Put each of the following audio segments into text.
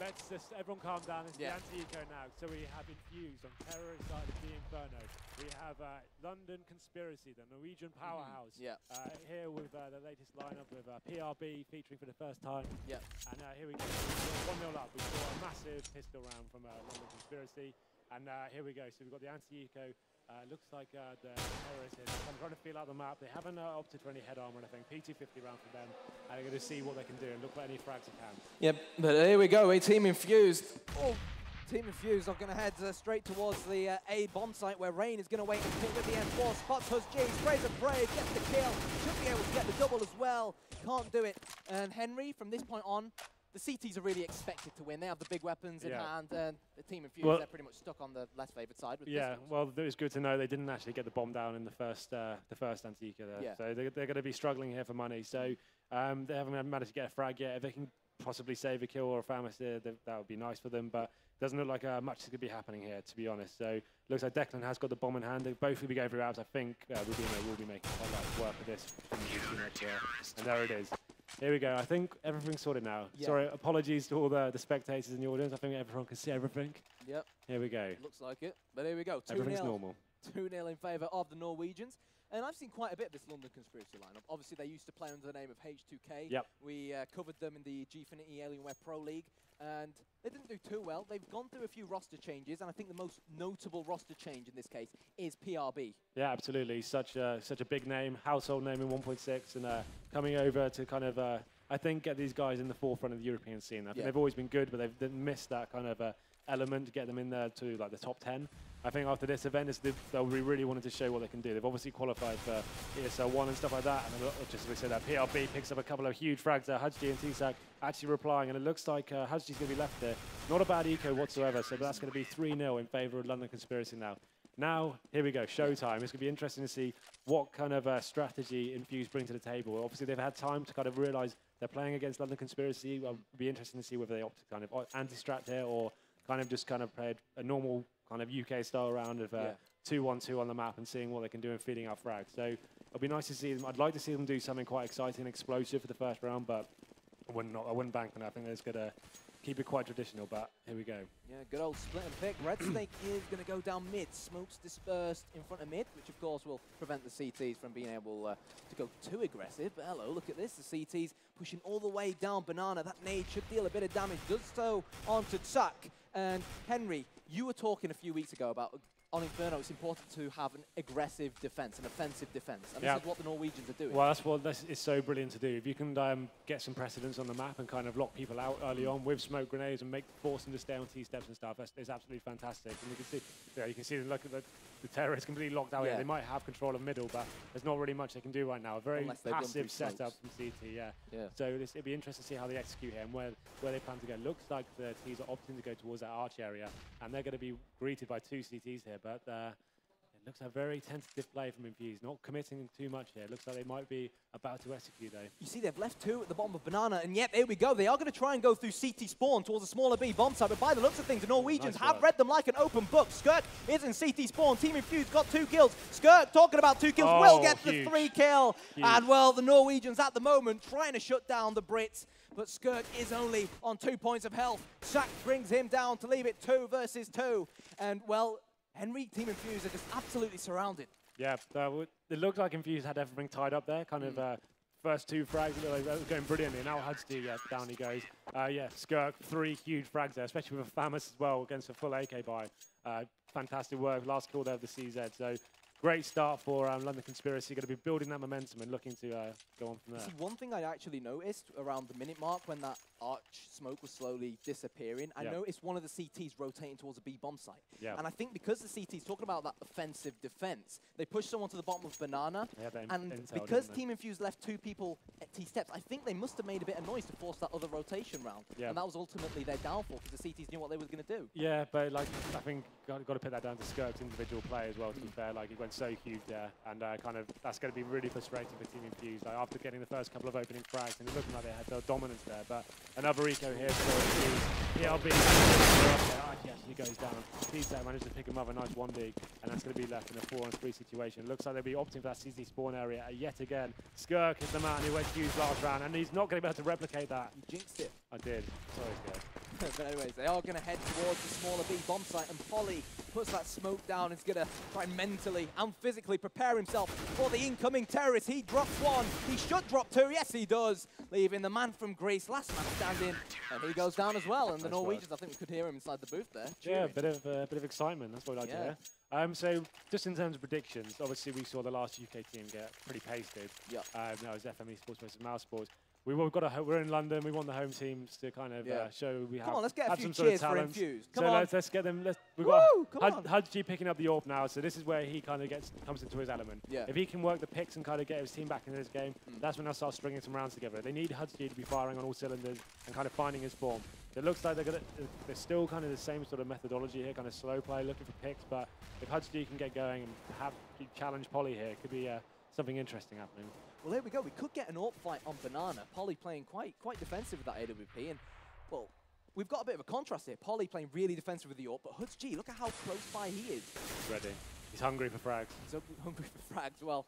let's just everyone calm down. It's Yeah. the anti-eco now. So we have Infused on terrorist side of the Inferno. We have uh, London Conspiracy, the Norwegian powerhouse. Yeah. Uh, here with uh, the latest lineup with uh, PRB featuring for the first time. Yeah. And uh, here we go. 1 0 up. We saw a massive pistol round from uh, London Conspiracy. And uh, here we go. So we've got the anti-eco. Uh, looks like uh, the terrorists. I'm trying to feel out the map. They haven't uh, opted for any head armor or anything. P250 round for them. And they're going to see what they can do and look for any frags they can. Yep, but here we go, a team infused. Oh, team infused are going to head uh, straight towards the uh, A bomb site where Rain is going to wait and pick with the M4. Spots Huds G, sprays a brave, gets the kill. Should be able to get the double as well. Can't do it. And Henry, from this point on, the CTs are really expected to win. They have the big weapons in Yeah. hand, and the team infused, Well- they're pretty much stuck on the less favoured side with Yeah, pistols. well, it was good to know they didn't actually get the bomb down in the first uh, the first anti-eco there. Yeah. So they're, they're going to be struggling here for money. So um, they haven't managed to get a frag yet. If they can possibly save a kill or a FAMAS there, th- that would be nice for them. But it doesn't look like uh, much is going to be happening here, to be honest. So looks like Declan has got the bomb in hand. They both will be going through routes. I think uh, Rubino will be making quite a lot of work for this. from the team up here. And there it is. Here we go. I think everything's sorted now. Yeah. Sorry, apologies to all the, the spectators in the audience. I think everyone can see everything. Yep, Here we go. looks like it. But here we go, 2 Everything's 0 normal. 2 0 in favour of the Norwegians. And I've seen quite a bit of this London conspiracy lineup. Obviously, they used to play under the name of H2K. Yep. We uh, covered them in the Gfinity Alienware Pro League, and they didn't do too well. They've gone through a few roster changes, and I think the most notable roster change in this case is PRB. Yeah, absolutely. Such a, such a big name, household name in 1.6, and uh, coming over to kind of, uh, I think, get these guys in the forefront of the European scene. I think Yeah. they've always been good, but they've, they've missed that kind of uh, element to get them in there to like the top 10. I think after this event, is they'll be really wanted to show what they can do. They've obviously qualified for ESL 1 and stuff like that. And just as we said, that PRB picks up a couple of huge frags there. Hudgy and Tisak actually replying, and it looks like uh, Hudgy's going to be left there. Not a bad eco whatsoever, so that's going to be 3 0 in favour of London Conspiracy now. Now, here we go, showtime. It's going to be interesting to see what kind of uh, strategy Infuse bring to the table. Obviously, they've had time to kind of realise they're playing against London Conspiracy. It'll be interesting to see whether they opt to kind of uh, anti-strat here or kind of just kind of played a normal kind of UK style round of uh, Yeah. 2-1-2 on the map and seeing what they can do and feeding out frags. So it'll be nice to see them. I'd like to see them do something quite exciting and explosive for the first round, but I wouldn't, not, I wouldn't bank on it. I think they're just going to keep it quite traditional, but here we go. Yeah, good old split and pick. Red Snake is going to go down mid. Smokes dispersed in front of mid, which of course will prevent the CTs from being able uh, to go too aggressive. But hello, look at this. The CTs pushing all the way down Banana. That nade should deal a bit of damage. Does so onto Tuck. And Henry, you were talking a few weeks ago about on Inferno, it's important to have an aggressive defense, an offensive defense. And Yeah. this is what the Norwegians are doing. Well, that's what this is so brilliant to do. If you can um, get some precedence on the map and kind of lock people out early on with smoke grenades and make force them to stay on T steps and stuff, that's, it's absolutely fantastic. And you can see, yeah, you can see look at the, the terrorists completely locked out Yeah. here. They might have control of middle, but there's not really much they can do right now. A very passive setup from CT, yeah. yeah. So this, it'd be interesting to see how they execute here and where, where they plan to go. Looks like the T's are opting to go towards that arch area, and they're going to be greeted by two CTs here, but uh, looks like a very tentative play from Infuse, not committing too much here. Looks like they might be about to execute though. You see, they've left two at the bottom of Banana, and yet, here we go. They are going to try and go through CT spawn towards a smaller B bomb site, but by the looks of things, the Norwegians Nice have read them like an open book. Skirk is in CT spawn. Team Infused got two kills. Skirk, talking about two kills, will Oh, get the three kill. Huge. And, well, the Norwegians at the moment trying to shut down the Brits, but Skirk is only on two points of health. Shaq brings him down to leave it two versus two. And, well, Henry, Team Infused are just absolutely surrounded. Yeah, that it looked like Infuse had everything tied up there. Kind of uh, first two frags, like that was going brilliantly. Now Hudson, yeah, down he goes. Uh, yeah, Skirk, three huge frags there, especially with a FAMAS as well against a full AK buy. Uh, fantastic work. Last kill there of the CZ. So great start for um, London Conspiracy. Going to be building that momentum and looking to uh, go on from there. See, one thing I actually noticed around the minute mark when that arch smoke was slowly disappearing, I Yeah. noticed one of the CTs rotating towards a B bomb site. Yeah. And I think because the CT's talking about that offensive defense, they pushed someone to the bottom of Banana. They had that in- and intel, because? Team Infused left two people at T steps, I think they must have made a bit of noise to force that other rotation round. Yeah. And that was ultimately their downfall because the CTs knew what they were going to do. Yeah, but like I think got, got to put that down to Skirk's individual play as well. To be fair, like he went so huge there, and uh, kind of that's going to be really frustrating for Team Infused. Like after getting the first couple of opening frags, and it looked like they had their dominance there. But another eco here for Infused. PRB. Ah, Yes, he goes down. Pizza managed to pick him up a nice one dig, and that's going to be left in a four on three situation. Looks like they'll be opting for that CT spawn area yet again. Skirk is the man who went huge last round, and he's not going to be able to replicate that. You jinxed it. I did. Sorry, Skirk. but anyways, they are going to head towards the smaller B bomb site, and Polly puts that smoke down. Is going to try and mentally and physically prepare himself for the incoming terrorist. He drops one. He should drop two. Yes, he does. Leaving the man from Greece, last man standing, and he goes down as well. And the Norwegians, I think we could hear him inside the booth there. Yeah, a bit of uh, bit of excitement. That's what we like Yeah. to hear. Um, so just in terms of predictions, obviously we saw the last UK team get pretty pasted. Yeah. Um, that was FME Sports versus mousesports. We, we've got a, ho- we're in London. We want the home teams to kind of Yeah. uh, show we have. Come on, let's get a few some sort of cheers for talent. Infused. So Come on. let's, let's get them. Let's, we've Woo, got come Hud, on. Hudgy picking up the AWP now. So this is where he kind of gets comes into his element. Yeah. If he can work the picks and kind of get his team back into this game, Mm. that's when they'll start stringing some rounds together. They need Hudgy to be firing on all cylinders and kind of finding his form. It looks like they're gonna, they're still kind of the same sort of methodology here, kind of slow play, looking for picks. But if Hudgy can get going and have challenge Polly here, it could be uh, something interesting happening. Well, there we go. We could get an AWP fight on Banana. Polly playing quite quite defensive with that AWP. And, well, we've got a bit of a contrast here. Polly playing really defensive with the AWP, but Huds G, look at how close by he is. He's ready. He's hungry for frags. He's hungry for frags. Well,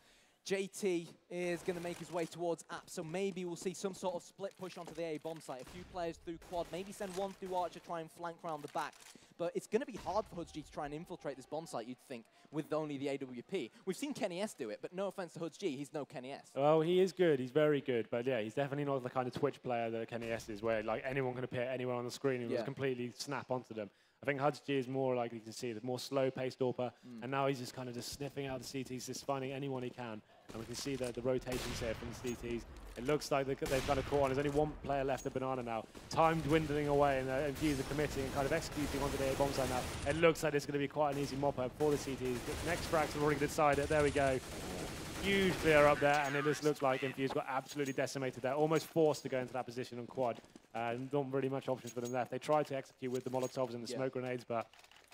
JT is going to make his way towards App, so maybe we'll see some sort of split push onto the A bomb site. A few players through quad, maybe send one through Archer, try and flank round the back. But it's going to be hard for Huds G to try and infiltrate this bomb site, you'd think, with only the AWP. We've seen Kenny S do it, but no offense to Huds G, he's no Kenny S. Well, he is good. He's very good. But yeah, he's definitely not the kind of Twitch player that Kenny S is, where like anyone can appear anywhere on the screen and Yeah. just completely snap onto them. I think Hudgy is more like you can see the more slow-paced AWPer, Mm. and now he's just kind of just sniffing out the CTs, just finding anyone he can. And we can see the, the rotations here from the CTs. It looks like they- they've kind of caught on. There's only one player left at Banana now. Time dwindling away, and uh, Infuse are committing and kind of executing onto the A bomb side now. It looks like it's going to be quite an easy mop up for the CTs. Next frags have already decided. There we go huge clear up there, and it just looks like Infuse got absolutely decimated there, almost forced to go into that position on quad. Uh, not really much options for them left. They tried to execute with the Molotovs and the Yeah. smoke grenades, but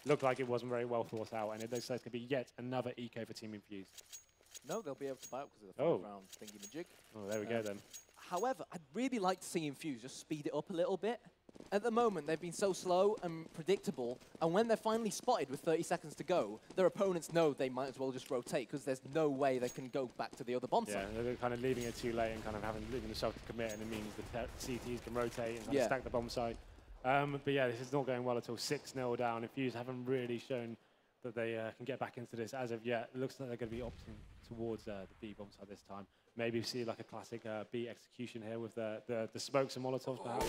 looked like it wasn't very well thought out, and it looks like it could be yet another eco for Team Infuse. No, they'll be able to buy it because of the Oh. round thingy majig. Oh, there we go then. However, I'd really like to see Infuse just speed it up a little bit. At the moment, they've been so slow and predictable, and when they're finally spotted with 30 seconds to go, their opponents know they might as well just rotate because there's no way they can go back to the other bomb Yeah, site. they're kind of leaving it too late and kind of having leaving themselves to commit, and it means the CTs can rotate and Yeah. stack the bomb site. Um, but yeah, this is not going well at all. 6 0 down. Infuse haven't really shown that they uh, can get back into this as of yet. It looks like they're going to be opting towards uh, the B bomb side this time. Maybe we see like a classic uh, B execution here with the, the, the smokes and molotovs perhaps.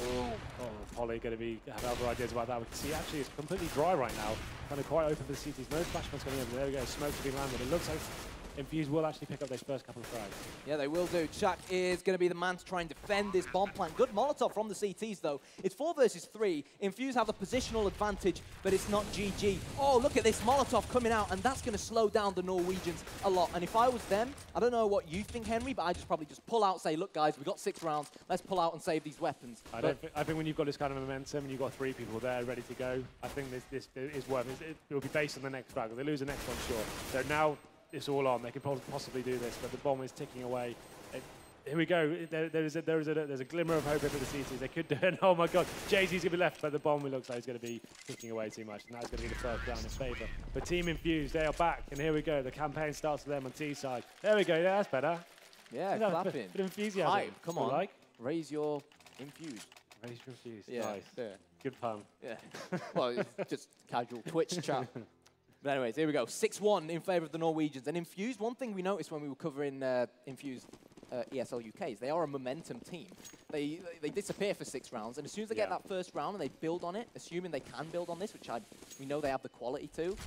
Oh, Polly going to be have other ideas about that. We can see actually it's completely dry right now. Kind of quite open for the CTs. No flashbangs coming in. There we go. Smokes are being landed. It looks like Infuse will actually pick up those first couple of frags. Yeah, they will do. Chuck is going to be the man to try and defend this bomb plant. Good Molotov from the CTs, though. It's four versus three. Infuse have the positional advantage, but it's not GG. Oh, look at this Molotov coming out, and that's going to slow down the Norwegians a lot. And if I was them, I don't know what you think, Henry, but I just probably just pull out, say, look, guys, we've got six rounds. Let's pull out and save these weapons. I But- don't. Think, I think when you've got this kind of momentum and you've got three people there ready to go, I think this this is worth. It, it will be based on the next frag. If they lose the next one, sure. So now it's all on. They can prob- possibly do this, but the bomb is ticking away. It, here we go. There, there is a, there is a, there's a glimmer of hope for the CTs. They could do it. Oh my God, JT's gonna be left, but the bomb it looks like is gonna be ticking away too much, and that's gonna be the first round in favour. But Team Infused, they are back, and here we go. The campaign starts for them on T side. There we go. Yeah, that's better. yeah, know, clapping. Bit, bit of enthusiasm. Hype, come on. Like. Raise your Infuse. Raise to infuse. Yeah, Nice. yeah. Good pun. Yeah. well, it's just casual Twitch chat. But anyways, here we go. 6-1 in favour of the Norwegians. And Infused, one thing we noticed when we were covering uh, Infused uh, ESL UK is they are a momentum team. They, they disappear for six rounds, and as soon as they get that first round and they build on it, assuming they can build on this, which I, we know they have the quality to,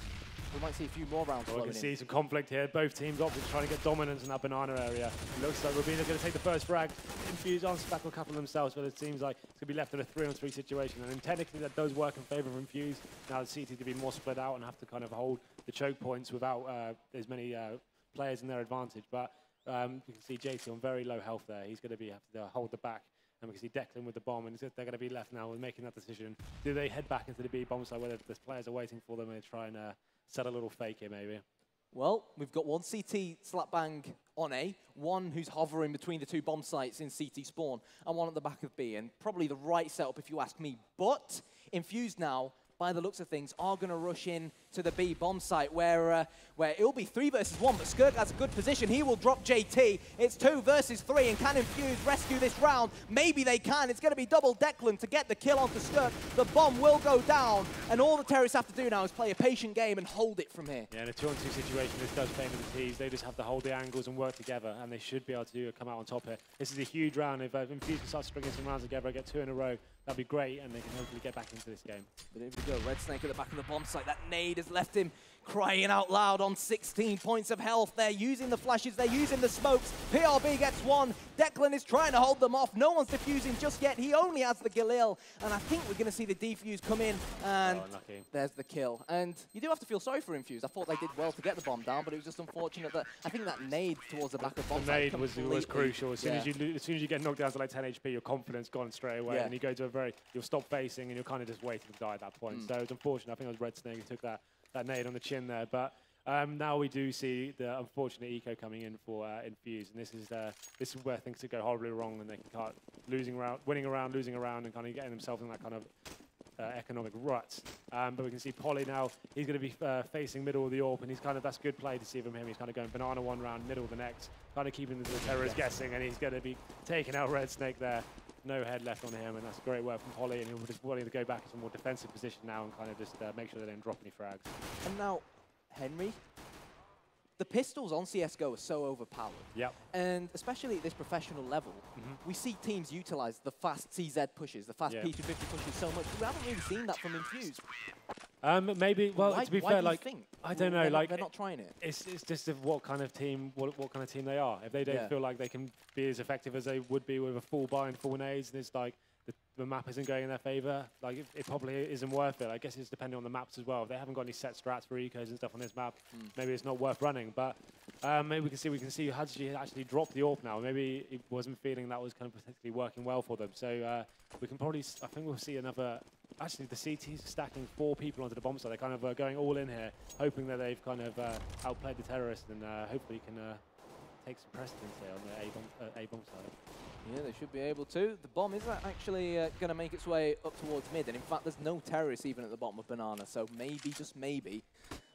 we might see a few more rounds Well, we can in. see some conflict here. Both teams opting to try to get dominance in that banana area. It looks like Rubino going to take the first frag. Infuse on spackle a couple of themselves, but it seems like it's going to be left in a three-on-three situation. And then technically that does work in favour of Infuse. Now the CT to be more split out and have to kind of hold the choke points without uh, as many uh, players in their advantage. But um, you can see JT on very low health there. He's going to be have to uh, hold the back. And we can see Declan with the bomb, and they're going to be left now with making that decision. Do they head back into the B bomb side, whether the players are waiting for them and try and uh, set a little fake here, maybe? Well, we've got one CT slap bang on A, one who's hovering between the two bomb sites in CT spawn, and one at the back of B, and probably the right setup if you ask me. But Infused now by the looks of things, are going to rush in to the B bomb site where uh, where it'll be three versus one, but Skirk has a good position. He will drop JT. It's two versus three, and can Infuse rescue this round? Maybe they can. It's going to be double Declan to get the kill onto Skirk. The bomb will go down, and all the terrorists have to do now is play a patient game and hold it from here. Yeah, in a two-on-two situation, this does favour the T's. They just have to hold the angles and work together, and they should be able to come out on top here. This is a huge round. If uh, Infuse can start stringing some rounds together, I get two in a row, that'd be great, and they can hopefully get back into this game. But here we go, Red Snake at the back of the bomb site. That nade has left him crying out loud on 16 points of health. They're using the flashes, they're using the smokes. PRB gets one. Declan is trying to hold them off. No one's defusing just yet. He only has the Galil. And I think we're going to see the defuse come in. And oh, there's the kill. And you do have to feel sorry for Infuse. I thought they did well to get the bomb down, but it was just unfortunate that I think that nade towards the back of bomb the nade was, was crucial. As soon, yeah. as you, as soon as you get knocked down to like 10 HP, your confidence gone straight away. Yeah. And you go to a very, you'll stop facing and you're kind of just waiting to die at that point. Mm. So it's unfortunate. I think it was Red Snake who took that, that nade on the chin there. But um, now we do see the unfortunate eco coming in for uh, Infuse, and this is uh, this is where things could go horribly wrong, and they can start losing around, winning around, losing around, and kind of getting themselves in that kind of uh, economic rut. Um, but we can see Polly now, he's going to be uh, facing middle of the AWP, and he's kind of, that's good play to see from him. He's kind of going banana one round, middle of the next, kind of keeping the terrorists yes. guessing, and he's going to be taking out Red Snake there. No head left on him, and that's a great work from Polly, and he'll just willing to go back into a more defensive position now and kind of just uh, make sure they don't drop any frags. And now, Henry, the pistols on CSGO are so overpowered. Yep. And especially at this professional level, mm -hmm. we see teams utilize the fast CZ pushes, the fast yeah. P250 pushes so much. We haven't really seen that from Infuse. Um, maybe, well, why, to be fair, like, think? I don't know, they're like, they're not trying it. It's, it's just of what kind of team, what, what kind of team they are. If they don't yeah. feel like they can be as effective as they would be with a full buy and full nades, and it's like, the, map isn't going in their favour, like it, it, probably isn't worth it. I guess it's depending on the maps as well. If they haven't got any set strats for ecos and stuff on this map, mm. maybe it's not worth running. But um, maybe we can see we can see Hudgy actually dropped the AWP now. Maybe it wasn't feeling that was kind of particularly working well for them. So uh, we can probably, I think we'll see another. Actually, the CT's stacking four people onto the bomb site. They're kind of uh, going all in here, hoping that they've kind of uh, outplayed the terrorists and uh, hopefully can uh, take some precedence here on the A bomb, uh, A bomb side. Yeah, they should be able to. The bomb is actually uh, going to make its way up towards mid, and in fact, there's no terrorists even at the bottom of Banana, so maybe, just maybe,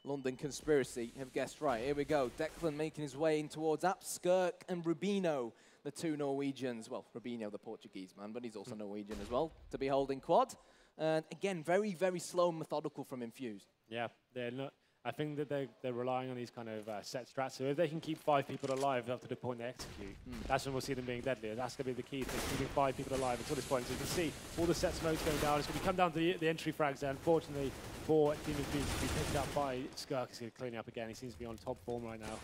London Conspiracy have guessed right. Here we go. Declan making his way in towards App, Skirk, and Rubino, the two Norwegians. Well, Rubino, the Portuguese man, but he's also Norwegian as well, to be holding quad. And again, very, very slow and methodical from Infused. Yeah, they're not I think that they're, they're relying on these kind of uh, set strats. So if they can keep five people alive up to the point they execute, mm. that's when we'll see them being deadly. That's going to be the key thing, keeping five people alive until this point. So you can see all the set smokes going down. It's going to come down to the, the entry frags there. Unfortunately, for Team of Beast to be picked up by Skirk, he's going to clean up again. He seems to be on top form right now.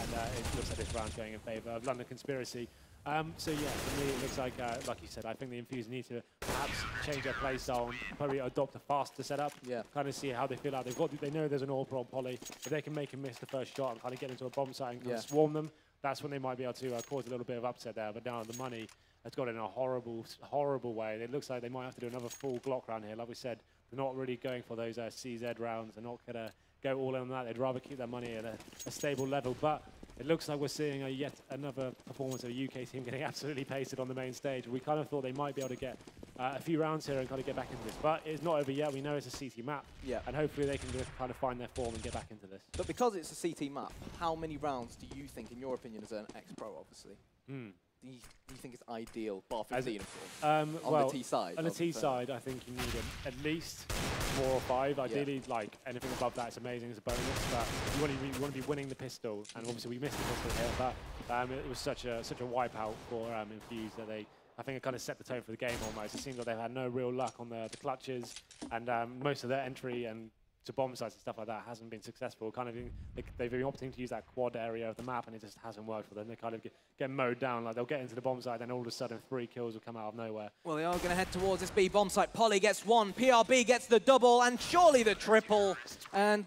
And uh, it looks like this round's going in favour of London Conspiracy. Um, so yeah, for me it looks like, uh, like you said, I think the Infuse need to perhaps change their play style and probably adopt a faster setup. Yeah. Kind of see how they feel out. They've got, they know there's an all pro Polly. If they can make him miss the first shot and kind of get into a bomb site and yeah. swarm them, that's when they might be able to uh, cause a little bit of upset there. But now the money has got in a horrible, horrible way. It looks like they might have to do another full Glock round here. Like we said, they're not really going for those uh, CZ rounds. They're not going to go all in on that. They'd rather keep their money at a, a stable level. But it looks like we're seeing a yet another performance of a UK team getting absolutely pasted on the main stage. We kind of thought they might be able to get uh, a few rounds here and kind of get back into this. But it's not over yet. We know it's a CT map. Yeah. And hopefully they can kind of find their form and get back into this. But because it's a CT map, how many rounds do you think, in your opinion, as an ex-pro, obviously, mm do you, do you think it's ideal, bar 15 of course, um, on well, the T side? On the T side, I think you need a, at least four or five. Ideally, yeah. like anything above that is amazing as a bonus, but you want to, you want to be winning the pistol, and obviously we missed the pistol here, but um, it was such a such a wipeout for um, Infuse that they I think it kind of set the tone for the game almost. It seems like they've had no real luck on the, the clutches, and um, most of their entry and to bomb sites and stuff like that hasn't been successful. Kind of, they, they've been opting to use that quad area of the map, and it just hasn't worked for them. They kind of get, get mowed down. Like they'll get into the bomb site, then all of a sudden three kills will come out of nowhere. Well, they are going to head towards this B bomb site. Polly gets one, PRB gets the double, and surely the triple. And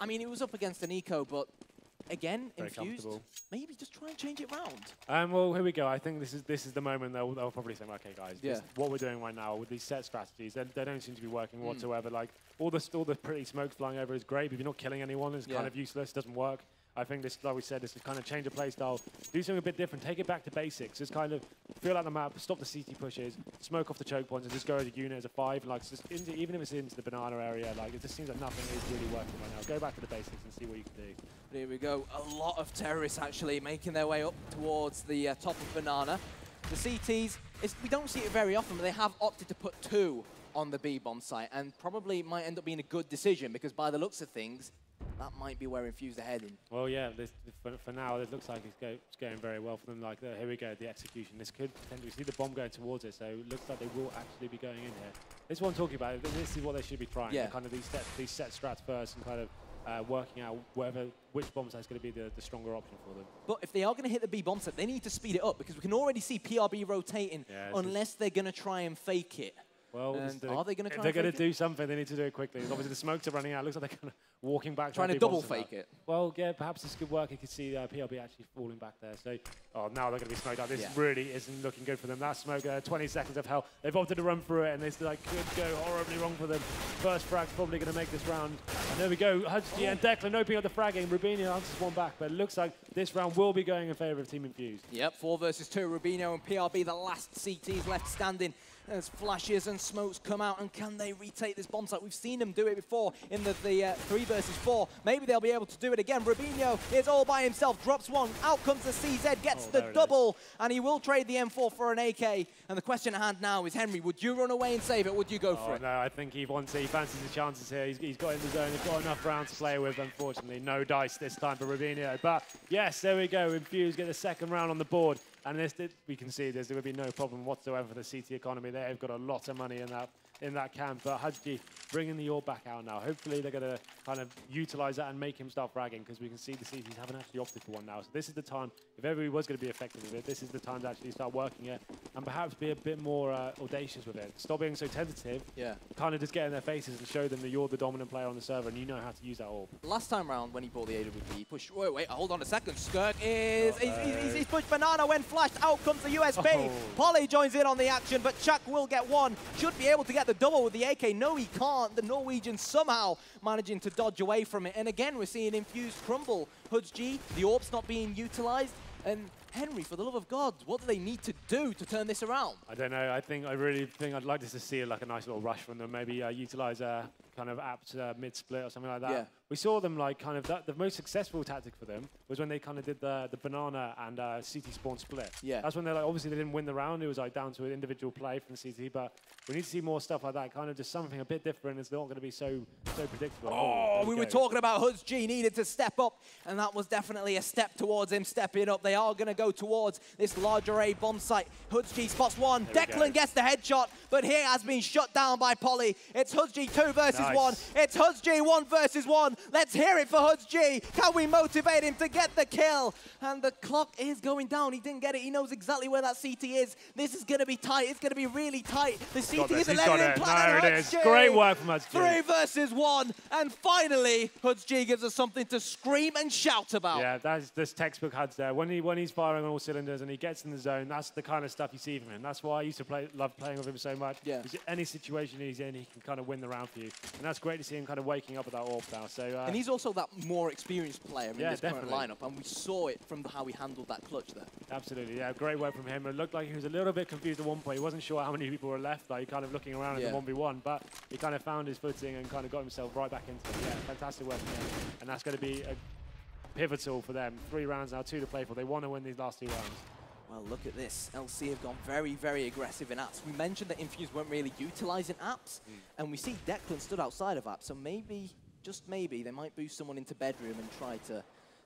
I mean, it was up against an eco, but again, Very infused. Maybe just try and change it round. Um, well, here we go. I think this is this is the moment they'll, they'll probably say, okay, guys, yeah. what we're doing right now with these set strategies, they, they don't seem to be working mm. whatsoever. Like all the all the pretty smokes flying over is great, but if you're not killing anyone, it's yeah. kind of useless. It doesn't work. I think this, like we said, this is kind of change of play style, do something a bit different, take it back to basics. Just kind of feel out the map, stop the CT pushes, smoke off the choke points, and just go as a unit as a five. Like into, even if it's into the banana area, like it just seems like nothing is really working right now. Go back to the basics and see what you can do. Here we go. A lot of terrorists actually making their way up towards the uh, top of banana. The CTs, we don't see it very often, but they have opted to put two on the B-bomb site, and probably might end up being a good decision because by the looks of things, that might be where Infused are heading. Well, yeah, this, for, for, now, it looks like it's, go, it's, going very well for them. Like, uh, here we go, the execution. This could potentially see the bomb going towards it, so it looks like they will actually be going in here. This is what I'm talking about. This is what they should be trying. Yeah. Kind of these set, these set strats first and kind of uh, working out whatever which bomb set is going to be the, the, stronger option for them. But if they are going to hit the B bomb set, they need to speed it up because we can already see PRB rotating yeah, unless they're going to try and fake it. Well, the, are they going to? They're going to do something. They need to do it quickly. Obviously, the smokes are running out. It looks like they're kind of walking back. Trying to double fake it. Well, yeah, perhaps this could work. You could see uh, PRB actually falling back there. So, oh, now they're going to be smoked out. This yeah. really isn't looking good for them. That smoke, uh, 20 seconds of hell. They've opted to run through it, and this like could go horribly wrong for them. First frag's probably going to make this round. And there we go. Hudgy and Declan opening up the fragging. Rubinho answers one back, but it looks like this round will be going in favour of Team Infused. Yep, four versus two. Rubinho and PRB, the last CTs left standing as flashes and smokes come out. And can they retake this bomb site? We've seen them do it before in the, the uh, three versus four. Maybe they'll be able to do it again. Rubinho is all by himself, drops one. Out comes the CZ, gets oh, the double, and he will trade the M4 for an AK. And the question at hand now is, Henry, would you run away and save it? Would you go oh, for it? No, I think he wants it. He fancies his chances here. He's, he's got in the zone. He's got enough rounds to play with. Unfortunately, no dice this time for Rubinho. But yes, there we go. Infuse get the second round on the board. And this, we can see there's, there would be no problem whatsoever for the CT economy. There. They've got a lot of money in that in that camp. But Hudgy bringing the AWP back out now. Hopefully they're going to kind of utilize that and make him start fragging because we can see the CTs haven't actually opted for one now. So this is the time, if everybody was going to be effective with it, this is the time to actually start working it and perhaps be a bit more uh, audacious with it. Stop being so tentative. Yeah. Kind of just get in their faces and show them that you're the dominant player on the server and you know how to use that AWP. Last time round when he bought the AWP, he pushed, wait, wait, hold on a second. Skirk is, he's, he's, he's, pushed Banana when flashed. Out comes the USP. Oh. Polly joins in on the action, but Chuck will get one. Should be able to get the double with the AK. No, he can't. The Norwegian somehow managing to dodge away from it. And again, we're seeing Infused crumble. Huds G, the AWP's not being utilized. And Henry, for the love of God, what do they need to do to turn this around? I don't know. I think I really think I'd like to see like a nice little rush from them. Maybe uh, utilize a kind of apt uh, mid split or something like that. Yeah. We saw them like kind of that, the most successful tactic for them was when they kind of did the the banana and uh, CT spawn split. Yeah. That's when they like obviously they didn't win the round. It was like down to an individual play from CT, but we need to see more stuff like that. Kind of just something a bit different. It's not going to be so so predictable. Oh, we were talking about Huds G needed to step up, and that was definitely a step towards him stepping up. They are going to go towards this larger A bomb site. Huds G spots one. There Declan gets the headshot, but here has been shut down by Polly. It's Huds G two versus nice. one. It's Huds G one versus one. Let's hear it for Huds G. Can we motivate him to get the kill? And the clock is going down. He didn't get it. He knows exactly where that CT is. This is going to be tight. It's going to be really tight. The CT is a letting in planet. There it is. Great work from Huds G. Three versus one. And finally, Huds G gives us something to scream and shout about. Yeah, that's this textbook Hoods there. When, he, when he's firing on all cylinders and he gets in the zone, that's the kind of stuff you see from him. That's why I used to play, love playing with him so much. Yeah. Any situation he's in, he can kind of win the round for you. And that's great to see him kind of waking up with that AWP now. So, uh, and he's also that more experienced player in yeah, this definitely. current lineup, and we saw it from how he handled that clutch there. Absolutely, yeah, great work from him. It looked like he was a little bit confused at one point. He wasn't sure how many people were left, like kind of looking around yeah. at the 1v1, but he kind of found his footing and kind of got himself right back into it. Yeah, fantastic work from him. And that's going to be a pivotal for them. Three rounds now, two to play for. They want to win these last two rounds. Well, look at this. LC have gone very, very aggressive in apps. We mentioned that Infuse weren't really utilizing apps, mm. and we see Declan stood outside of apps, so maybe just maybe, they might boost someone into bedroom and try to,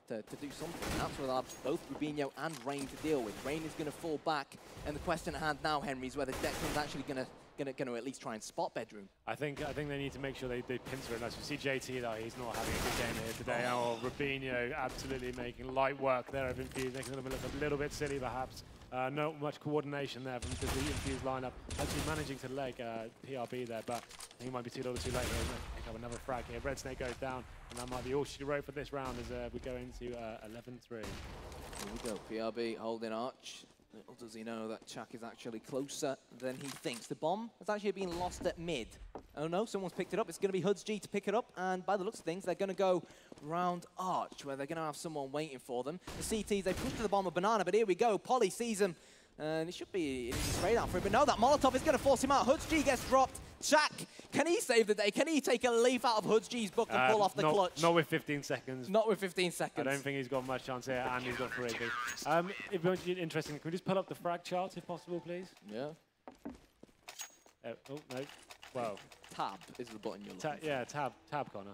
to, to do something. that's what have both Rubinho and Rain to deal with. Rain is going to fall back, and the question at hand now, Henry, is whether Declan's actually going to going to at least try and spot bedroom. I think I think they need to make sure they, they pincer it. As we see JT though, he's not having a good game here today. Oh, oh Rubinho absolutely making light work there of Infuse, making them look a little bit silly perhaps. Uh, not much coordination there from the Infuse lineup. Actually managing to leg uh, PRB there, but he might be too little too late here. Pick up another frag here. Red Snake goes down, and that might be all she wrote for this round as uh, we go into 11-3. Uh, here we go. PRB holding Arch. Little does he know that Chuck is actually closer than he thinks. The bomb has actually been lost at mid. Oh no, someone's picked it up. It's going to be Huds G to pick it up. And by the looks of things, they're going to go round Arch, where they're going to have someone waiting for them. The CTs, they push to the bomb of Banana, but here we go. Polly sees him. And it should be spray down for him. But no, that Molotov is going to force him out. Huds G gets dropped. Chak, can he save the day? Can he take a leaf out of Huds G's book and Uh, pull off the not, clutch? Not with 15 seconds. Not with 15 seconds. I don't think he's got much chance here, and he's got 3 AP. Um, if you're interesting, can we just pull up the frag charts if possible, please? Yeah. Uh, oh, no. Well, Tab is the button you're ta looking yeah, tab, tab, Connor.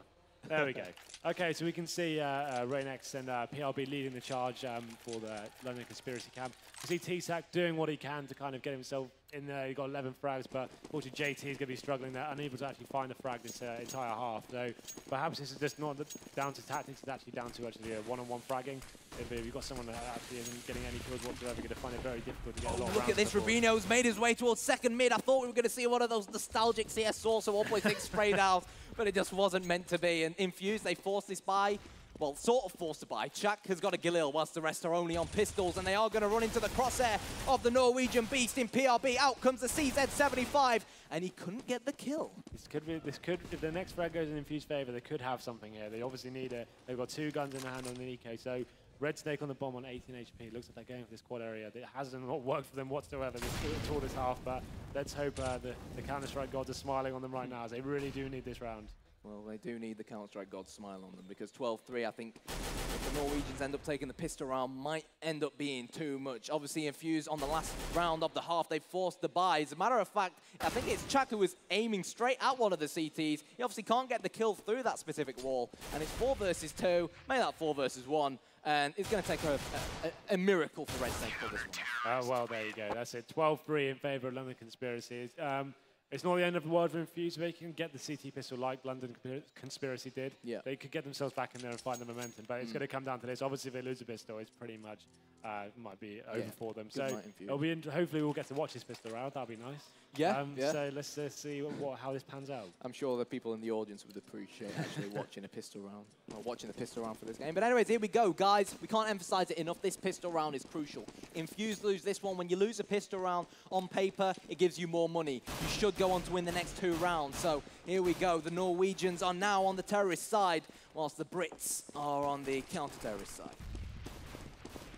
There we go. Okay, so we can see uh, uh, Raynex and uh, PRB leading the charge um, for the London Conspiracy Camp. We see TSAC doing what he can to kind of get himself in there. He got 11 frags, but unfortunately JT is going to be struggling there, unable to actually find a frag this uh, entire half. So perhaps this is just not down to tactics, it's actually down to actually uh, one-on-one fragging. If you've got someone that actually isn't getting any kills whatsoever, you're going to find it very difficult to get a lot Oh, look at this. on. Rubino's made his way towards second mid. I thought we were going to see one of those nostalgic CS Source 1.6 sprayed out, but it just wasn't meant to be. And Infused, they forced this by. Well, sort of forced to buy. Chuck has got a Galil, whilst the rest are only on pistols, and they are going to run into the crosshair of the Norwegian beast in PRB. Out comes the CZ75, and he couldn't get the kill. This could be. This could. If the next frag goes in Infused favour, they could have something here. They obviously need it. They've got two guns in the hand on the Nico. So Red Snake on the bomb on 18 HP. Looks like they're going for this quad area. It hasn't not worked for them whatsoever this at all this half. But let's hope uh, the, the Counter Strike gods are smiling on them right now, as they really do need this round. Well, they do need the Counter-Strike God smile on them because 12-3, I think if the Norwegians end up taking the pistol round, might end up being too much. Obviously, Infuse on the last round of the half, they forced the buy. As a matter of fact, I think it's Chak who was aiming straight at one of the CTs. He obviously can't get the kill through that specific wall, and it's four versus two, maybe that four versus one, and it's going to take a, a, a miracle for Red Snake for this one. Uh, well, there you go. That's it. 12-3 in favour of London Conspiracy. Um, it's not the end of the world for Infuse. They can get the CT pistol like London Conspiracy did. Yeah. They could get themselves back in there and find the momentum. But it's going to come down to this. Obviously, if they lose a pistol, it's pretty much uh, might be over Yeah. for them. Good so it'll be hopefully we'll get to watch this pistol round. That'll be nice. Yeah, Um, yeah. So let's uh, see what, what, how this pans out. I'm sure the people in the audience would appreciate actually watching a pistol round, or watching the pistol round for this game. But anyways, here we go, guys. We can't emphasize it enough. This pistol round is crucial. Infuse lose this one. When you lose a pistol round on paper, it gives you more money. You should go on to win the next two rounds. So here we go. The Norwegians are now on the terrorist side, whilst the Brits are on the counter-terrorist side.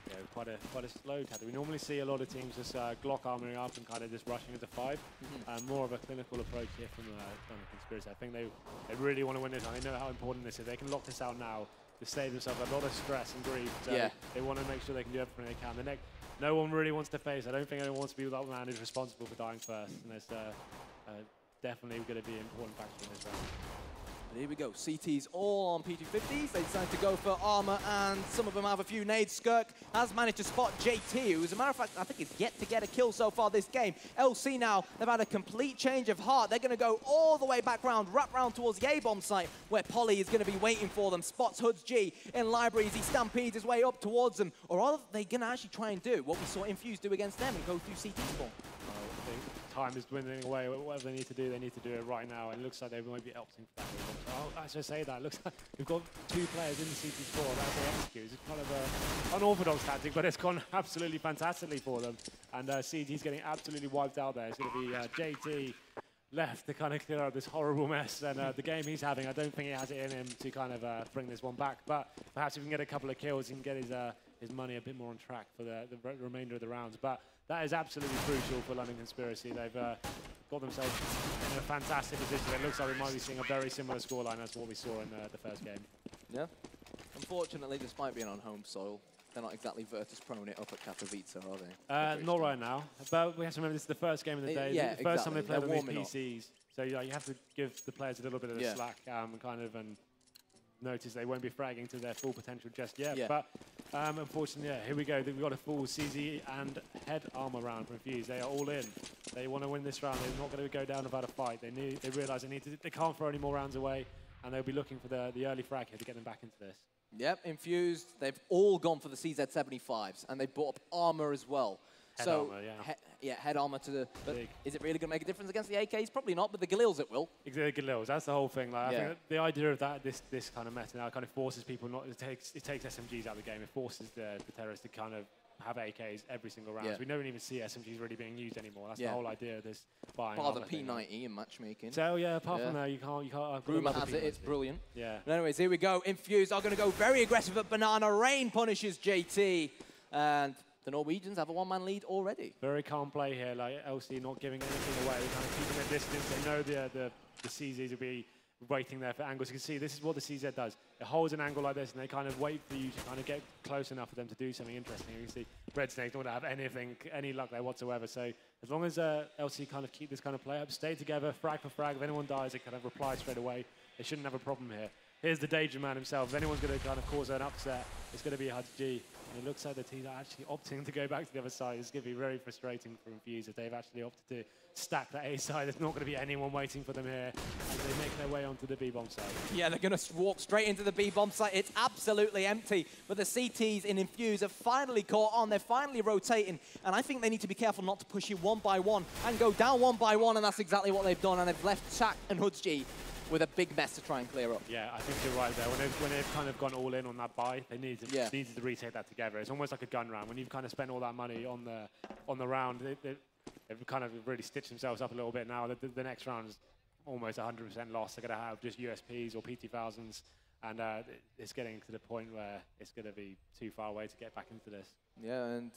Yeah, quite a quite a slow tactic. We normally see a lot of teams just uh, Glock armoring up and kind of just rushing into 5 Mm-hmm. and more of a clinical approach here from uh, Conspiracy. I think they they really want to win this. and They know how important this is. They can lock this out now to save themselves a lot of stress and grief. So Yeah. they want to make sure they can do everything they can. The next, no one really wants to face. I don't think anyone wants to be that man who's responsible for dying first, and it's uh, uh, definitely going to be an important factor in this round. But here we go. CT's all on P250s. They decide to go for armor, and some of them have a few nades. Skirk has managed to spot JT, who, as a matter of fact, I think is yet to get a kill so far this game. LC now, they've had a complete change of heart. They're going to go all the way back round, wrap round towards the A-bomb site, where Polly is going to be waiting for them. Spots Huds G in libraries. He stampedes his way up towards them. Or are they going to actually try and do what we saw Infuse do against them and go through CT spawn? Time is dwindling away. Whatever they need to do, they need to do it right now. And it looks like they might be opting for that. Oh, as I say that, looks like we've got two players in the CT4 that they execute. It's kind of an unorthodox tactic, but it's gone absolutely fantastically for them. And uh, CT's getting absolutely wiped out there. It's going to be uh, JT left to kind of clear out this horrible mess. And uh, the game he's having, I don't think he has it in him to kind of uh, bring this one back. But perhaps if he can get a couple of kills, he can get his uh, his money a bit more on track for the, the remainder of the rounds. But that is absolutely crucial for London Conspiracy. They've uh, got themselves in a fantastic position. It looks like we might be seeing a very similar scoreline as what we saw in uh, the first game. Yeah. Unfortunately, despite being on home soil, they're not exactly Virtus prone it up at Katowice, are they? Uh, not right now, but we have to remember this is the first game of the day. yeah, the first time they exactly. played on these warming up. PCs. So yeah, you have to give the players a little bit of Yeah. slack um, kind of and notice they won't be fragging to their full potential just yet. Yeah. But um, unfortunately, yeah, here we go. We've got a full CZ and head armor round from Fuse. They are all in. They want to win this round. They're not going to go down without a fight. They need. They realise they need to. They can't throw any more rounds away, and they'll be looking for the the early frag here to get them back into this. Yep, infused. They've all gone for the CZ75s, and they bought up armor as well. Head so, armor, yeah. Yeah, head armor to the. But Big. is it really going to make a difference against the AKs? Probably not, but the Galils it will. Exactly, Galils. That's the whole thing. Like, Yeah. I think the idea of that, this this kind of meta now, kind of forces people not. It takes it takes SMGs out of the game. It forces the, the terrorists to kind of have AKs every single round. Yeah. So we don't even see SMGs really being used anymore. That's Yeah. the whole idea of this buying. Bar the. P90 in matchmaking. So yeah, apart Yeah. from that, you can't, you can't. Uh, Rumor has it, it's brilliant. Yeah. But anyways, here we go. Infuse are going to go very aggressive at Banana. Rain punishes JT. And the Norwegians have a one-man lead already. Very calm play here, like LC not giving anything away, kind of keeping a distance. They know the, the, the CZs will be waiting there for angles. You can see this is what the CZ does. It holds an angle like this and they kind of wait for you to kind of get close enough for them to do something interesting. You can see Red Snake don't want to have anything, any luck there whatsoever. So as long as uh, LC kind of keep this kind of play up, stay together, frag for frag. If anyone dies, they kind of reply straight away. They shouldn't have a problem here. Here's the Danger Man himself. If anyone's going to kind of cause an upset, it's going to be Huds G. And it looks like the teams are actually opting to go back to the other side. It's going to be very frustrating for Infuse if they've actually opted to stack that A side. There's not going to be anyone waiting for them here as they make their way onto the B bomb side. Yeah, they're going to walk straight into the B bomb site. It's absolutely empty. But the CTs in Infuse have finally caught on. They're finally rotating. And I think they need to be careful not to push you one by one and go down one by one. And that's exactly what they've done. And they've left Shaq and Hudgy with a big mess to try and clear up. Yeah, I think you're right there. When they've, when they've kind of gone all in on that buy, they need to, Yeah. needed to retake that together. It's almost like a gun round. When you've kind of spent all that money on the on the round, they, they, they've kind of really stitched themselves up a little bit now. The, the, the next round is almost 100% loss. They're going to have just USPs or P2000s, and uh, it's getting to the point where it's going to be too far away to get back into this. Yeah, and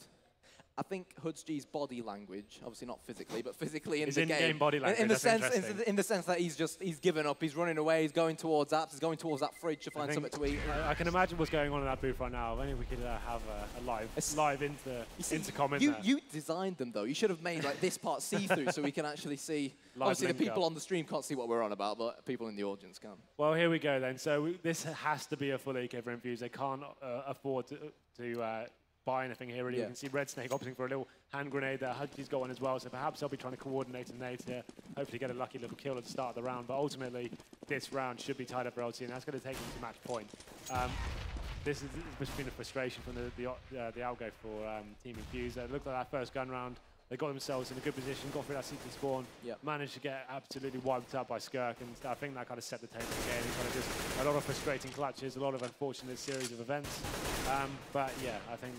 I think Hudgy's body language, obviously not physically, but physically in His the in-game game, body in- language, in the sense, in, the- in the sense that he's just he's given up, he's running away, he's going towards apps, he's going towards that fridge to find something to eat. I, I can imagine what's going on in that booth right now. If only we could uh, have a, a live, It's- live inter, see, intercom in you, there. you designed them though. You should have made like this part see-through so we can actually see. Live Obviously, the people up. on the stream can't see what we're on about, but people in the audience can. Well, here we go then. So we, this has to be a full AK for Infuse. They can't uh, afford to, to uh, buy anything here. Really, Yeah. you can see Red Snake opting for a little hand grenade there. Hudgy's got one as well, so perhaps they'll be trying to coordinate and nade here. Hopefully, get a lucky little kill at the start of the round. But ultimately, this round should be tied up for LC, and that's going to take them to match point. Um, this has has been a frustration from the the, uh, the outgo for um, Team Infuse. It looked like that first gun round. They got themselves in a good position, got through that CT spawn, Yep. managed to get absolutely wiped out by Skirk, and I think that kind of set the table again. It kind of just a lot of frustrating clutches, a lot of unfortunate series of events. Um, but yeah, I think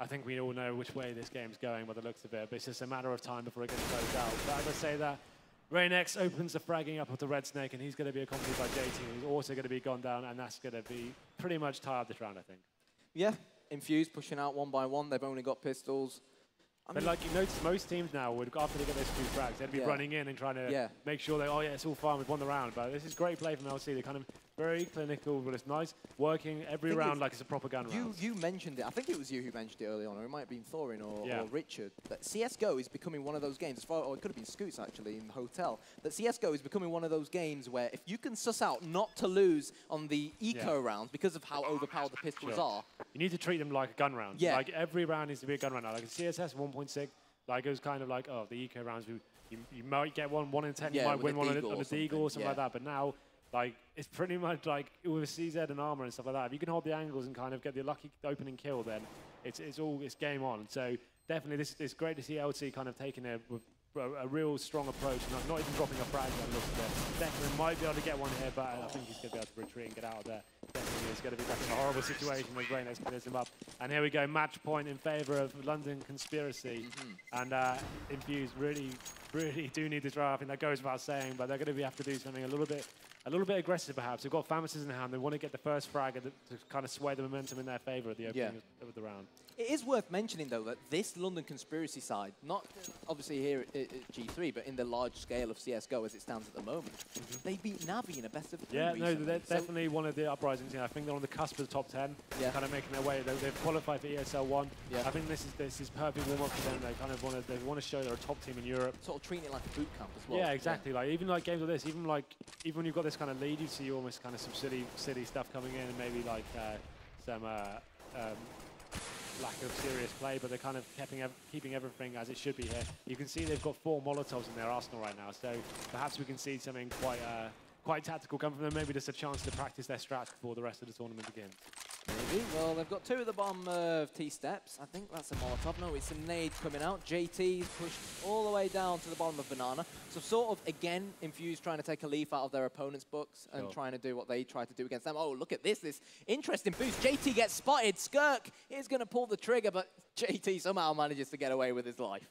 I think we all know which way this game's going by the looks of it. But it's just a matter of time before it gets closed out. But as I say that, Raynex opens the fragging up of the Red Snake, and he's going to be accompanied by JT, who's also going to be gone down, and that's going to be pretty much tied up this round, I think. Yeah, Infuse pushing out one by one. They've only got pistols. I But mean, like you notice, most teams now would after they get those two frags, they'd be Yeah. running in and trying to Yeah. make sure that oh yeah, it's all fine, we've won the round. But this is great play from LC. They're kind of very clinical, but it's nice working every round like it's a proper gun you, round. you mentioned it. I think it was you who mentioned it early on, or it might have been Thorin or, Yeah. or Richard. That CS:GO is becoming one of those games, as far, or it could have been Scoots actually in the hotel. That CS:GO is becoming one of those games where if you can suss out not to lose on the eco Yeah. rounds because of how overpowered the pistols Sure. are, You need to treat them like a gun round. Yeah. Like every round needs to be a gun round now. Like in CSS 1.6, like it was kind of like, oh, the eco rounds, you, you, you might get one, one in 10, Yeah, you might win one on a, on or a Deagle or something, something like that. But now, like, it's pretty much like with a CZ and armor and stuff like that. If you can hold the angles and kind of get the lucky opening kill, then it's, it's all, it's game on. So definitely this, it's great to see LC kind of taking it with a, a real strong approach, not, not even dropping a frag the looks it. Declan might be able to get one here, but I think he's going to be able to retreat and get out of there. Definitely is going to be back in a horrible situation as Reynes clears him up. And here we go, match point in favour of London Conspiracy. And uh, Infuse really, really do need this round. I think that goes without saying, but they're going to be, have to do something a little bit a little bit aggressive perhaps. They've got FAMASes in hand. They want to get the first frag and to kind of sway the momentum in their favour at the opening Yeah. of, of the round. It is worth mentioning, though, that this London conspiracy side, not obviously here at, at G3, but in the large scale of CSGO as it stands at the moment, mm-hmm. they beat Navi in a best of three. Yeah, no, they're So- definitely one of the uprisings. You know, I think they're on the cusp of the top 10, Yeah. kind of making their way. They, they've qualified for ESL 1. Yeah. I think this is this is perfect warm-up for them. They kind of want to they want to show they're a top team in Europe. sort of treating it like a boot camp as well. yeah, exactly. Like even like games like this, even like even when you've got this kind of lead, you to almost kind of some silly, city stuff coming in, and maybe like uh, some uh, um, lack of serious play, but they're kind of keeping ev- keeping everything as it should be here. You can see they've got four Molotovs in their arsenal right now, so perhaps we can see something quite uh, quite tactical come from them. Maybe just a chance to practice their strats before the rest of the tournament begins. Maybe. Well, they've got two at the bottom of T-steps. I think that's a Molotov. No, it's a nade coming out. JT's pushed all the way down to the bottom of Banana. So sort of, again, Infused trying to take a leaf out of their opponent's books and trying to do what they tried to do against them. Oh, look at this. This interesting boost. JT gets spotted. Skirk is going to pull the trigger, but JT somehow manages to get away with his life.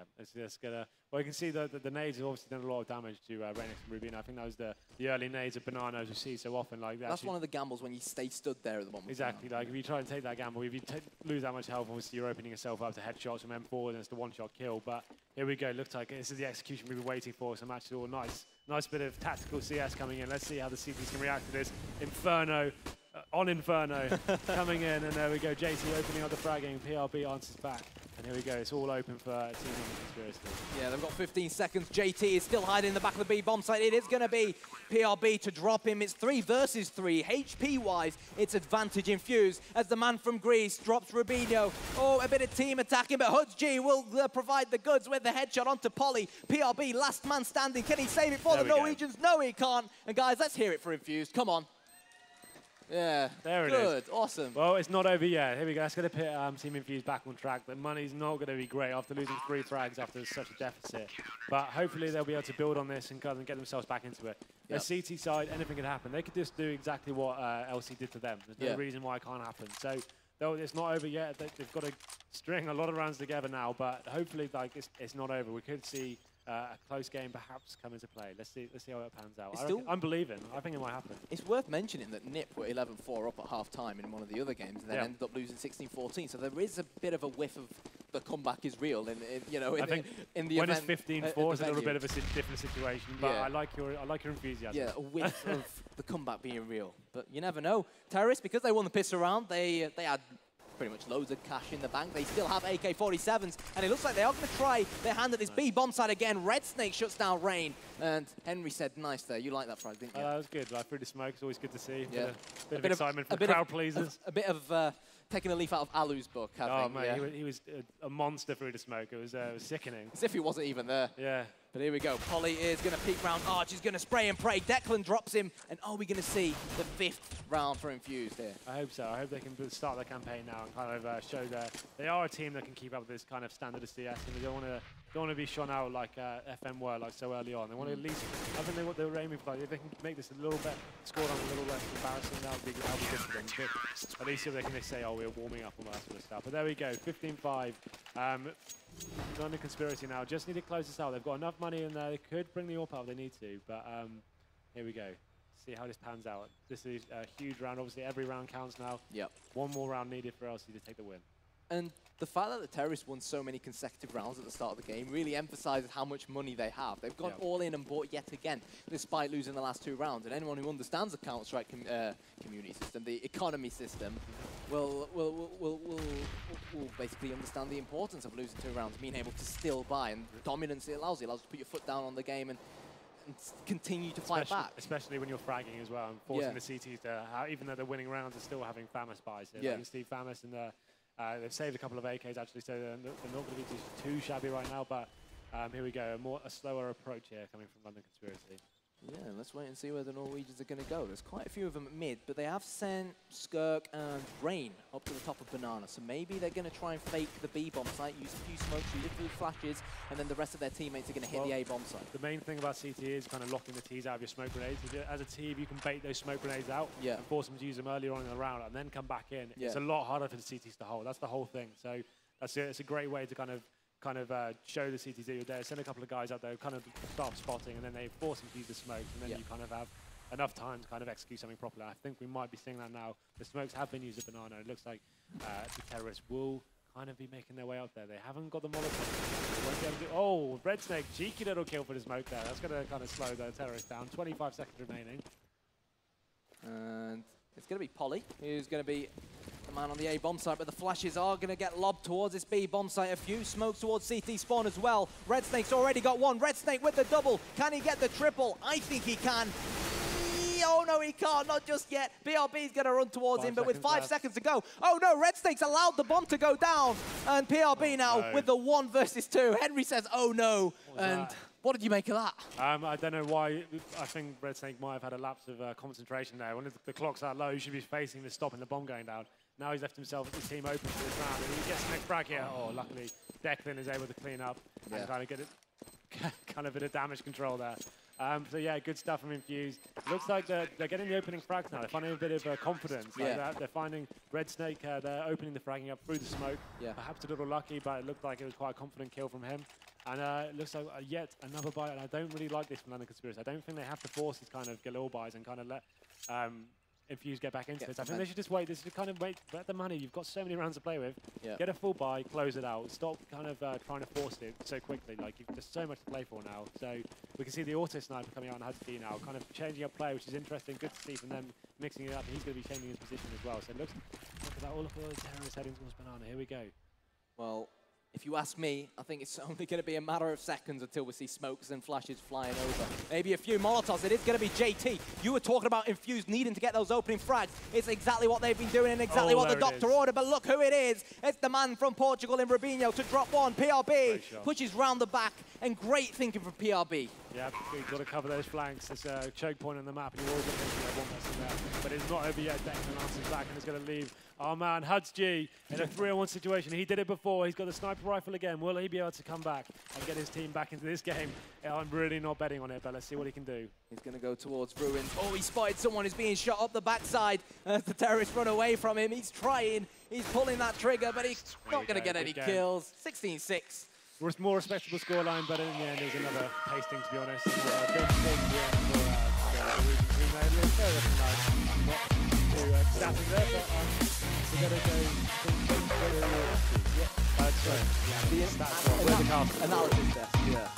Yeah, it's just gonna. Well, you can see the, the, the nades have obviously done a lot of damage to uh, Renix and Ruby, and I think that was the, the early nades of Banana as we see so often. Like That's actually- one of the gambles when you stay stood there at the moment. Exactly. Like if you try and take that gamble, if you lose that much health, obviously you're opening yourself up to headshots from M4 and it's the one-shot kill. But here we go. Looks like this is the execution we've been waiting for. Some actually all nice, nice bit of tactical CS coming in. Let's see how the CTs can react to this. Inferno. Uh, on Inferno coming in, and there we go. JT opening up the fragging. PRB answers back, and here we go. It's all open for uh, Team Conspiracy. Yeah, they've got 15 seconds. JT is still hiding in the back of the B bomb site. It is going to be PRB to drop him. It's three versus three. HP-wise, it's advantage infused as the man from Greece drops Rubinho. Oh, a bit of team attacking, but Huds G will uh, provide the goods with the headshot onto Polly. PRB, last man standing. Can he save it for There the we go. Norwegians? No, he can't. And guys, let's hear it for Infused. Come on. Yeah. There it is. Good. Awesome. Well, it's not over yet. Here we go. Let's get to put um, Team Infused back on track. The money's not going to be great after losing three frags after such a deficit. But hopefully they'll be able to build on this and kind of get themselves back into it. Yep. The CT side, anything can happen. They could just do exactly what uh, LC did to them. There's no Yeah. reason why it can't happen. So though it's not over yet. They, they've got to string a lot of rounds together now. But hopefully, like it's, it's not over. We could see. Uh, a close game perhaps come into play. Let's see. Let's see how it pans out. It's I still- I'm believing. I think it might happen. It's worth mentioning that NIP were 11-4 up at half-time in one of the other games and then Yeah. ended up losing 16-14. So there is a bit of a whiff of the comeback is real in, in you know, in, I think in the when event. it's 15-4, at- at it's a little bit of a si- different situation. But Yeah. I like your I like your enthusiasm. Yeah, a whiff of the comeback being real. But you never know. Terrorists, because they won the piss around, they, uh, they had pretty much loads of cash in the bank. They still have AK-47s, and it looks like they are going to try their hand at this B bomb side again. Red Snake shuts down Rain, and Henry said, nice there. You like that frag, didn't you? Uh, that was good. Like through the smoke, it's always good to see. Yeah. Bit of, bit of excitement a for bit crowd of, pleasers. A, a bit of uh, taking a leaf out of Alu's book, I oh think. man, yeah. he was, he was a, a monster through the smoke. It was, uh, it was sickening. As if he wasn't even there. Yeah. But here we go. Polly is going to peek round Arch. He's going to spray and pray. Declan drops him. And are we going to see the fifth round for Infused here? I hope so. I hope they can start their campaign now and kind of uh, show that they are a team that can keep up with this kind of standard of CS, and they don't want to don't want to be shone out like uh, FM were like so early on. They want to at least. I think they what they were aiming for. Like, if they can make this a little bit score on a little less embarrassing, that would be that would be good for them. But at least if they can say, oh, we're warming up and all that sort of stuff. But there we go, 15-5. Um, London Conspiracy now just need to close this out. They've got enough money in there. They could bring the AWP out if they need to. But um, here we go. See how this pans out. This is a huge round. Obviously, every round counts now. Yep. One more round needed for LC to take the win. And the fact that the Terrorists won so many consecutive rounds at the start of the game really emphasizes how much money they have. They've gone Yeah. all in and bought yet again, despite losing the last two rounds. And anyone who understands the Counter-Strike com uh, community system, the economy system, will, will, will, will, will, basically understand the importance of losing two rounds, being able to still buy. And dominance it allows you. It allows you to put your foot down on the game and, and continue to fight especially, back. especially when you're fragging as well and forcing Yeah. the CTs to, even though they're winning rounds, they're still having FAMAS buys. So Yeah. Can see FAMAS and uh, uh, they've saved a couple of AKs actually, so they're, they're not going to be too, too shabby right now. But um, here we go, a more a slower approach here coming from London Conspiracy. Yeah, let's wait and see where the Norwegians are going to go. There's quite a few of them at mid, but they have sent Skirk and Rain up to the top of Banana. So maybe they're going to try and fake the B bomb site, use a few smokes, use a few flashes, and then the rest of their teammates are going to hit the A bomb site. The main thing about CT is kind of locking the T's out of your smoke grenades. As a team, you can bait those smoke grenades out Yeah. and force them to use them earlier on in the round and then come back in. It's a lot harder for the CTs to hold. That's the whole thing. So that's a, it's a great way to kind of kind of uh, show the CTZ you're there. Send a couple of guys out there, kind of start spotting, and then they force them to use the smokes, and then Yeah. you kind of have enough time to kind of execute something properly. I think we might be seeing that now. The smokes have been used at Banana. It looks like uh, the terrorists will kind of be making their way out there. They haven't got the Molotov. They won't be able to do- oh, Red Snake, cheeky little kill for the smoke there. That's going to kind of slow the terrorists down. 25 seconds remaining. And it's going to be Polly, who's going to be the man on the A bomb site, but the flashes are going to get lobbed towards this B bomb site. A few smokes towards CT spawn as well. Red Snake's already got one. Red Snake with the double. Can he get the triple? I think he can. Oh no, he can't, not just yet. PRB's going to run towards Five him, but with five left. seconds to go. Oh no, Red Snake's allowed the bomb to go down. And PRB now no. with the one versus two. Henry says, oh no. And that? What did you make of that? Um, I don't know why. I think Red Snake might have had a lapse of uh, concentration there. When the, the clock's that low, you should be facing the stop and the bomb going down. Now he's left himself the team open for this round, and he gets the next frag here. Oh, luckily Declan is able to clean up Yeah. and kind of get it, kind of a bit of damage control there. Um, so yeah, good stuff from Infused. Looks like they're, they're getting the opening frags now. They're finding a bit of uh, confidence. Like Yeah. that. They're finding Red Snake. Uh, they're opening the fragging up through the smoke. Yeah. Perhaps a little lucky, but it looked like it was quite a confident kill from him. And uh, it looks like uh, yet another bite. And I don't really like this from London Conspiracy. I don't think they have to force these kind of galore buys and kind of let um, Infuse get back into Get this. I think they should just wait. This is kind of wait, bet the money. You've got so many rounds to play with. Yeah. Get a full buy, close it out. Stop kind of uh, trying to force it so quickly. Like you've just so much to play for now. So we can see the auto sniper coming out on Hudson now, kind of changing up play, which is interesting. Good to see from them mixing it up. He's going to be changing his position as well. So it looks look at that. All of the terrorists heading towards banana. Here we go. Well, if you ask me, I think it's only going to be a matter of seconds until we see smokes and flashes flying over. Maybe a few Molotovs. It is going to be JT. You were talking about Infused needing to get those opening frags. It's exactly what they've been doing and exactly Oh, what the doctor is. ordered. But look who it is. It's the man from Portugal in Rubino to drop one. PRB pushes round the back and great thinking from PRB. Yeah, we've got to cover those flanks. There's a choke point on the map, and you're always got to have one person there. But it's not over yet. Declan answers back, and it's going to leave our man Huds G in a 3-on-1 situation. He did it before. He's got the sniper rifle again. Will he be able to come back and get his team back into this game? I'm really not betting on it, but let's see what he can do. He's going to go towards Ruins. Oh, he spotted someone who's being shot up the backside as the terrorists run away from him. He's trying. He's pulling that trigger, but he's not going to get any game. kills. 16-6. Res- More respectable scoreline, but in the end, it was another pasting, to be honest. And, uh, big, big win for uh, the Norwegian team. They looked very nice. Not too uh, there, but um, we got to go. Yeah, uh, sorry. Yeah, The stats ana- one. Where's the castle? analysis desk, yeah.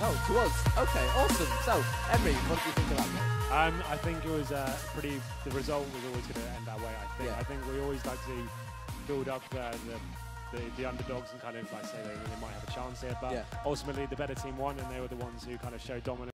Oh, to us. Okay, awesome. So, Emery, what did you think about that? Um, I think it was uh, pretty. The result was always going to end that way. I think. Yeah. I think we always like to build up uh, the, the the underdogs and kind of like say they, they might have a chance here, but Yeah. ultimately the better team won, and they were the ones who kind of showed dominance.